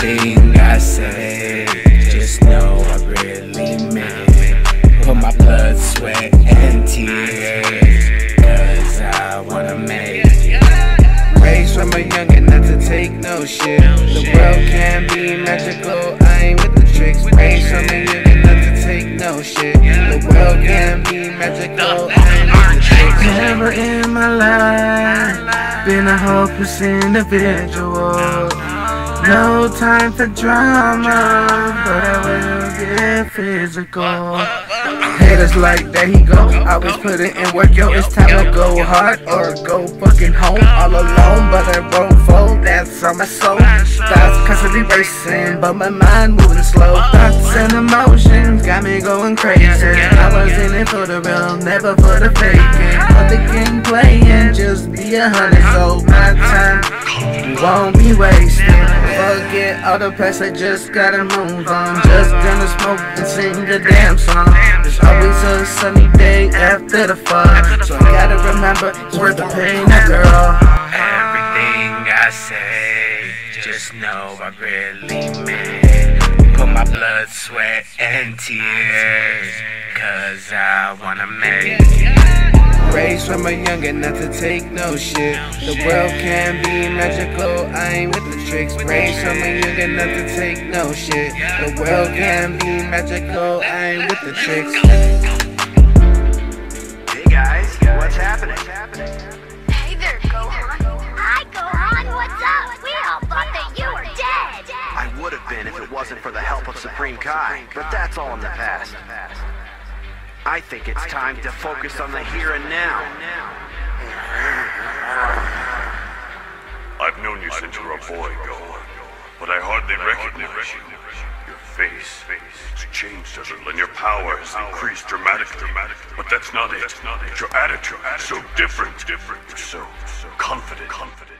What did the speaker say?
Everything I said, just know I really meant it. Put my blood, sweat, and tears, cause I wanna make it. Raised from a young youngin' not to take no shit. The world can be magical, I ain't with the tricks. Raised from a young youngin' not to take no shit. The world can be magical, I ain't with the tricks. Never in my life been a hopeless individual. No time for drama, but I will get physical. Haters like, there he go. Always put it in work, yo. It's time to go hard or go fucking home. All alone, but I won't fold. That's on my soul. Thoughts constantly racing, but my mind moving slow. Thoughts and emotions got me going crazy. I was in it for the real, never for the faking. But the game playing, just be a hundred. So my time won't be wasted. Forget all the past, I just gotta move on. Just gonna smoke and sing the damn song. There's always a sunny day after the fun. So I gotta remember it's worth the pain after all. Everything I say, just know I really mean. Put my blood, sweat, and tears, cause I wanna make it. Raised from a youngin' not to take no shit. The world can be magical, I ain't with the tricks. Raised from a youngin' not to take no shit. The world can be magical, I ain't with the tricks. Hey guys, what's happening? Hey there, Gohan. Hi, Gohan. What's up? We all thought that you were dead. I would have been if it wasn't for the help of Supreme Kai, but that's all in the past. I think it's time to focus on the here and now. I've known you since you were a boy, Gohan, but I hardly recognize you. Your face, it's changed a little, and your power has increased dramatically. But that's not it. Your attitude is so different. You're so confident. Confident.